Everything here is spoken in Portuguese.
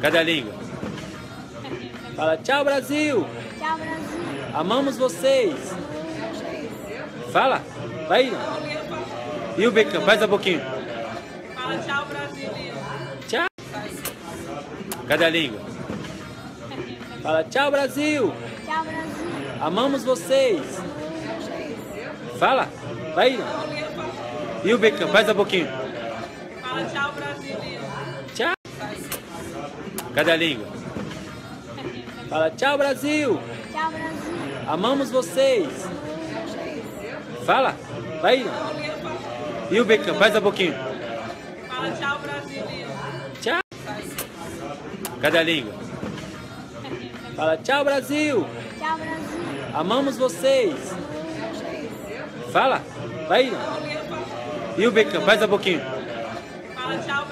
Cadê a língua? Fala tchau, Brasil! Tchau, Brasil. Amamos vocês! Fala! Vai! E o becão? Faz a boquinha. Fala tchau, Brasil. Tchau! Cadê a língua? Fala tchau, Brasil! Tchau, Brasil. Amamos vocês! Fala! Vai! E o becão? Faz a boquinha. Fala tchau, Brasil. Tchau! Cadê a língua? Fala tchau, Brasil! Tchau, Brasil. Amamos vocês! Fala! Vai! E o becão? Faz a boquinha. Fala tchau, Brasil. Tchau! Cadê a língua? Fala tchau, Brasil! Tchau, Brasil. Amamos vocês! Fala! Vai! E o becão? Faz a boquinha. Fala tchau,